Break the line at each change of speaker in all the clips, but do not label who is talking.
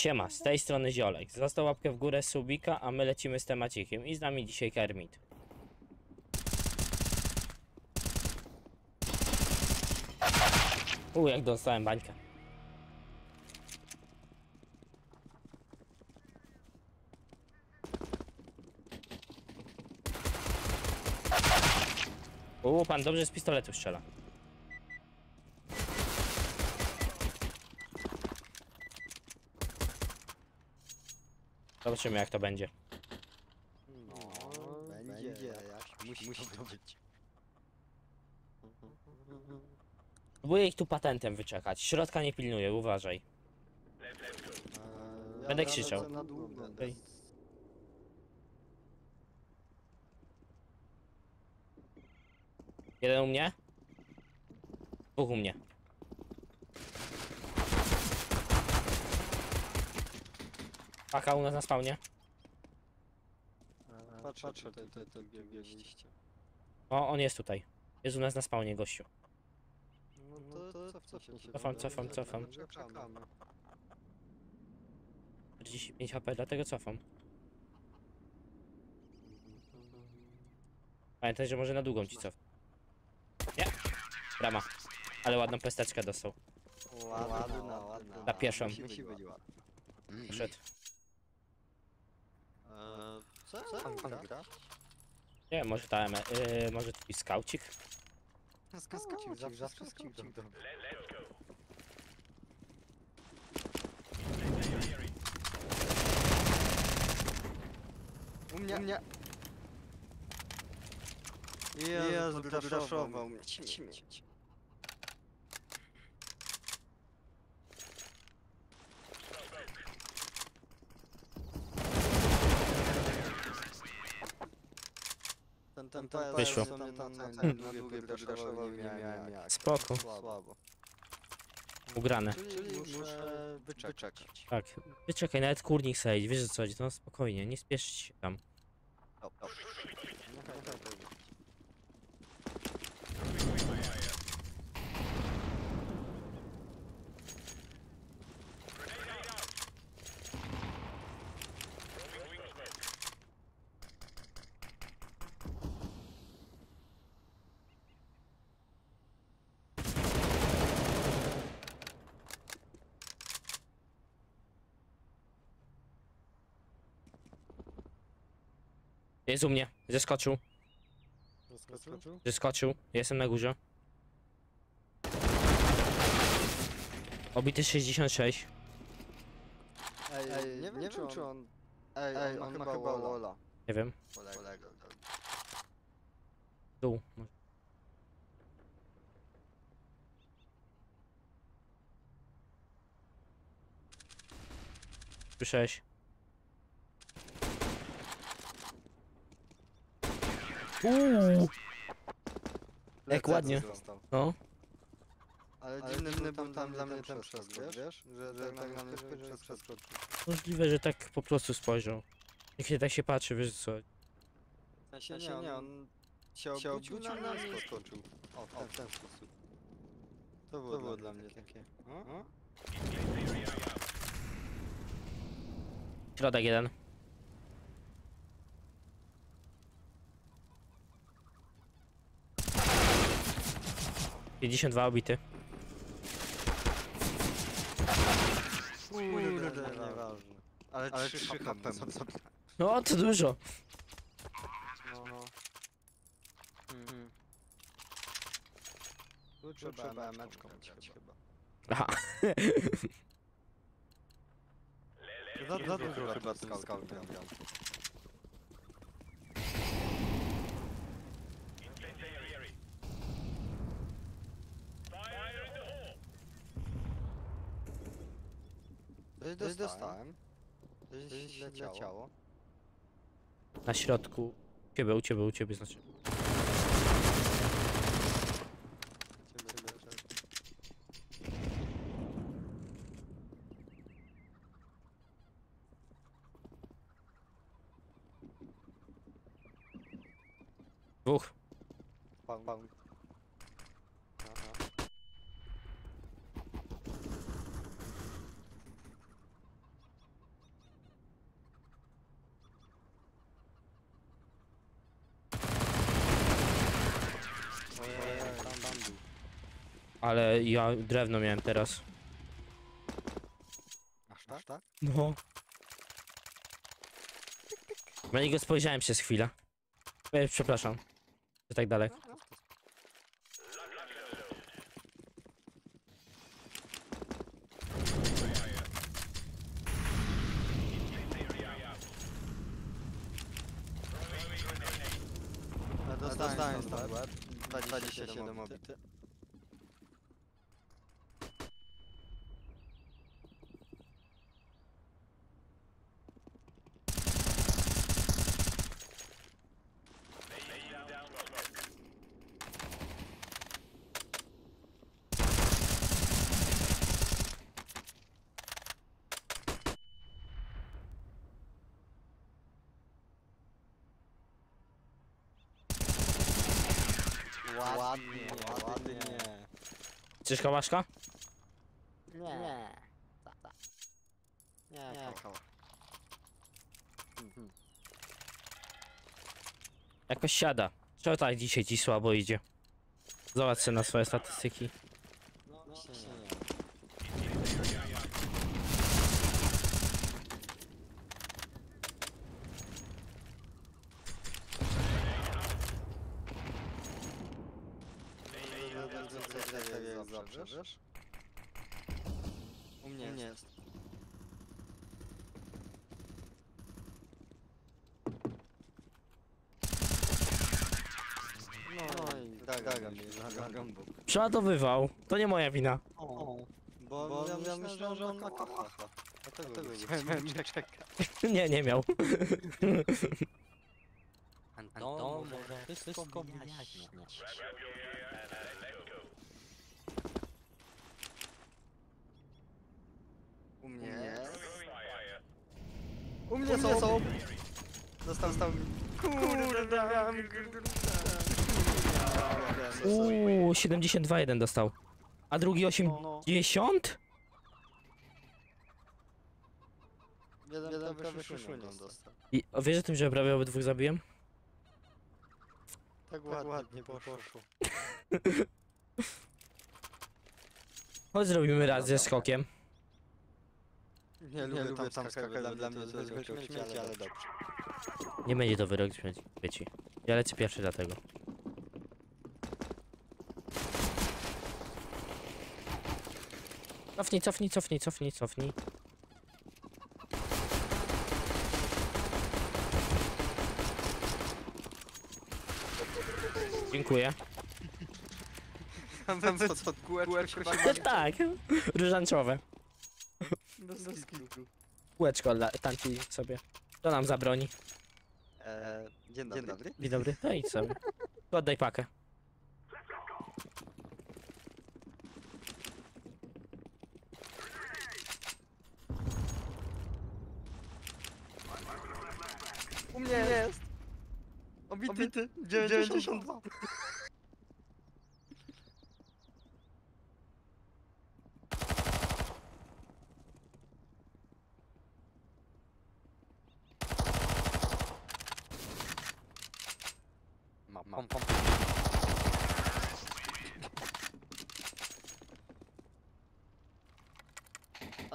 Siema, z tej strony Ziolek. Został łapkę w górę subika, a my lecimy z temacikiem. I z nami dzisiaj Kermit. U, jak dostałem bańkę. U, pan dobrze z pistoletu strzela. Zobaczymy jak to będzie.
No, będzie, jak musi, musi to być.
Próbuję ich tu patentem wyczekać. Środka nie pilnuję, uważaj.
Eee,
Będę
ja
krzyczał.
lecę Na będę.
Okej. Jeden u mnie? Dwóch u mnie. Paka u nas na spawnie.
Eee, Patrzę, patrzę, te, te, te biegliście.
O, on jest tutaj. Jest u nas na spawnie, gościu.
No to, to cofnij się.
Cofam, cofam, cofam.
Czekamy.
45 HP, dlatego cofam. Pamiętaj, że może na długą ci cof. Nie. Brama. Ale ładną pesteczkę dostał.
Ładna, ładna.
Na pieszą.
Musi, musi być ładna.
Wszedł.
Eee, co? Co pan gra?
Nie, może ta M, yy, może twój skaucik?
Skaucik, zawsze, zawsze skaucik dobry. U mnie. U mnie. Jezu, podraszował mnie. Śmieć. Ten, ten,
Wyszło.
ten, ten, ten, ten, na długie podraszował, nie miałem jak.
Spoko.
Słabo.
Ugrane.
Czyli muszę wyczekać.
Tak. Wyczekaj, nawet kurnik sejść, wiesz o co chodzi, no spokojnie, nie spieszyć się tam.
O, o. No tak, tak, tak.
Jest u mnie, zeskoczył,
Zaskoczył?
zeskoczył, jestem na górze. Obity 66.
Ej, Ej, nie, wiem, czy on... Ej, Ej on, ma chyba Lola.
Nie wiem,
Kolega.
dół. Słyszałeś? Uuu, Jak ładnie.
Został.
no.
Ale, Ale dziwny był tam dla mnie ten przeskok, wiesz? Że, że tak na mnie przeskoczył.
Możliwe, że tak po prostu spojrzał. Niech się tak się patrzy, wiesz co.
W sensie nie, nie, on się obudził, na nas skoczył. O, w ten, w ten sposób. To było, to było dla mnie takie. O?
Środek jeden. Pięćdziesiąt dwa obity.
Kurde, nieważne. Ale, Ale 3 HP mam sobie.
No to dużo.
No, no. Hmm. Tu trzeba emeczką chyba.
Aha.
Za, za dużo chyba Coś dostałem. Coś źle leciało.
Na środku. U ciebie, u ciebie, u ciebie znaczy. Dwóch.
Bang, bang. Aha.
1 Ale ja drewno miałem teraz.
Aż tak? tak?
No. Na niego spojrzałem przez chwilę. E, przepraszam. Że tak daleko.
Dostałem stąd łeb. 27 obity. Ładnie, ładnie.
Chcesz kałaszka?
Nie. Nie. Nie, nie.
Jakoś siada. Czemu tak dzisiaj ci słabo idzie? Zobacz na swoje statystyki.
No, właśnie nie. Zawsze, wiesz? U mnie jest. No i daga mnie za gąbą.
Przeładowywał. To nie moja wina.
O, bo, bo ja, ja myślałem, że on ma kocha. Dlatego go chciałem czekać.
nie, nie miał.
Anton może wszystko wyjaśnić.
U mnie U mnie są. został. Kurde, miałem
Uuu, 72,1 dostał. A drugi
No,
80?
jeden, jeden prawie szuszunią dostał.
I o, wiesz o tym, że prawie obydwóch zabiłem?
Tak ładnie poszło.
Chodź zrobimy raz ze skokiem.
Nie, lubię, lubię tam skakać, dla, dla mnie to jest wyrok śmieci, ale dobrze.
Nie będzie to wyrok śmieci. Ja lecę pierwszy dlatego. Cofnij, cofnij, cofnij, cofnij, cofnij. Dziękuję.
Tam co, co, kółeczko się
tak, różańcowe. Kółeczko tanci sobie. To nam zabroni.
Eee, dzień dobry. Dzień dobry.
Dzień dobry, to idź sobie. Oddaj pakę.
U mnie jest. Obity. Obity. 92. Mam, mam, mam.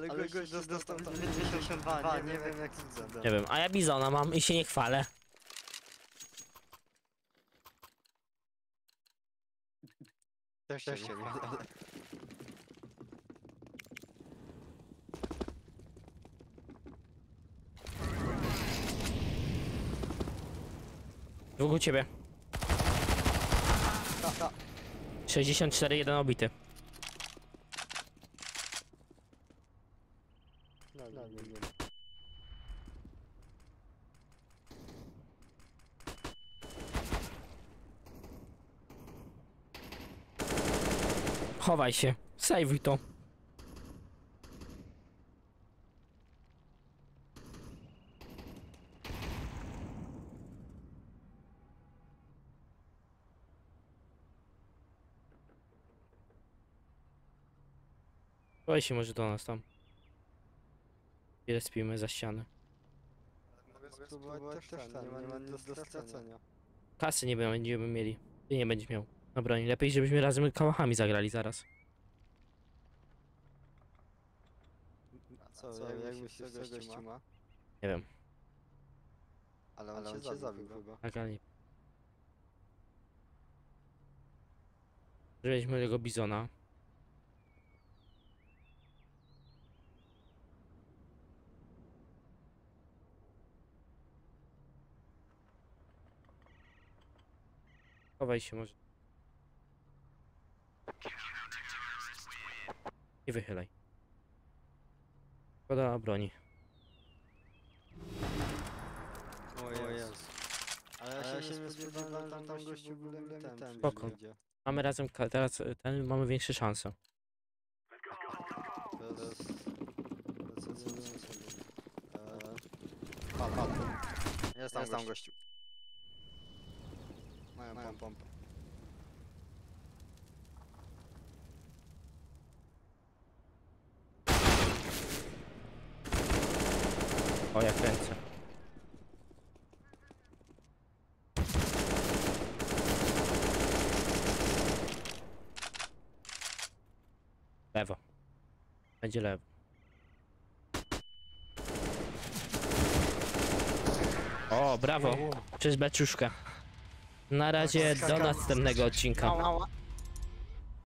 Ale, Ale gość dostał 92, nie wiem jak cudem.
Nie wiem, a ja bizona mam i się nie chwalę.
Też się nie.
Dwóch u ciebie.
Ta, ta.
64, jeden obity.
No, no, nie, nie.
Chowaj się. Sejwuj to. Chowaj się może do nas tam. Ile spimy za ścianę.
Mogę spróbować też ten, nie ma nic do stracenia.
Kasy nie będziemy mieli. Ty nie będziesz miał. Dobra, nie lepiej, żebyśmy razem kałachami zagrali zaraz.
A co, co jak, jak myślisz, co gościu ma?
Nie wiem.
Ale on, cię zabił chyba.
Tak, ale nie. Żebyśmy tego bizona. Chowaj się może. Nie wychylaj. Szkoda broni.
O Jezu. Ale ja się, nie spodziewałem, tam, tam gościu w ogóle mi ten
Spoko.
idzie.
Mamy razem, teraz y, ten, mamy większe szanse.
Jest... Pal, pal. Jest tam, tam gościu. Mają, Mają pompę.
O, jak kręcę. Lewo. Będzie lewo. O, brawo. Przez beczuszkę. Na razie do następnego odcinka.